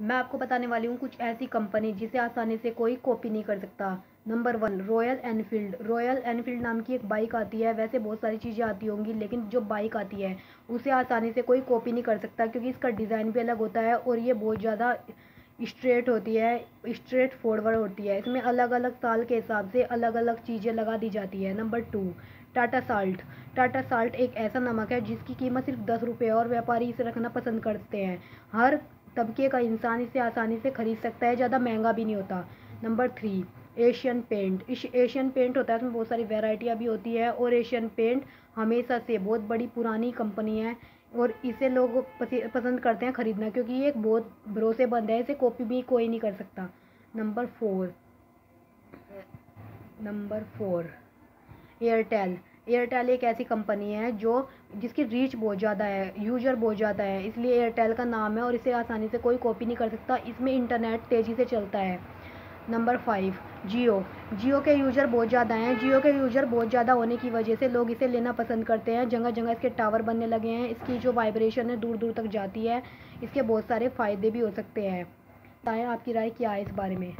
मैं आपको बताने वाली हूँ कुछ ऐसी कंपनी जिसे आसानी से कोई कॉपी नहीं कर सकता। Number one Royal Enfield Royal Enfield नाम की एक बाइक आती है। वैसे बहुत सारी चीज़ें आती होंगी, लेकिन जो बाइक आती है, उसे आसानी से कोई कॉपी नहीं कर सकता क्योंकि इसका डिज़ाइन भी अलग होता है और ये बहुत ज़्यादा स्ट्रेट होती है स्ट्रेट फॉरवर्ड होती है। इसमें अलग अलग साल के हिसाब से अलग अलग चीज़ें लगा दी जाती है। Number two Tata Salt Tata Salt एक ऐसा नमक है जिसकी कीमत सिर्फ़ दस रुपये और व्यापारी इसे रखना पसंद करते हैं। हर तबके का इंसान इसे आसानी से ख़रीद सकता है, ज़्यादा महँगा भी नहीं होता। Number three, Asian Paint. इस एशियन पेंट होता है, उसमें बहुत सारी वेराइटियाँ भी होती है और एशियन पेंट हमेशा से बहुत बड़ी पुरानी कंपनी है और इसे लोग पसंद करते हैं ख़रीदना क्योंकि ये एक बहुत भरोसेमंद है, इसे कॉपी भी कोई नहीं कर सकता। Number four number four, Airtel. Airtel एक ऐसी कंपनी है जो जिसकी रीच बहुत ज़्यादा है यूज़र बहुत ज़्यादा है, इसलिए एयरटेल का नाम है और इसे आसानी से कोई कॉपी नहीं कर सकता। इसमें इंटरनेट तेज़ी से चलता है। नंबर फाइव जियो जियो के यूज़र बहुत ज़्यादा हैं। जियो के यूज़र बहुत ज़्यादा होने की वजह से लोग इसे लेना पसंद करते हैं। जगह जगह इसके टावर बनने लगे हैं। इसकी जो वाइब्रेशन है दूर दूर तक जाती है। इसके बहुत सारे फ़ायदे भी हो सकते हैं। बताएँ आपकी राय क्या है इस बारे में?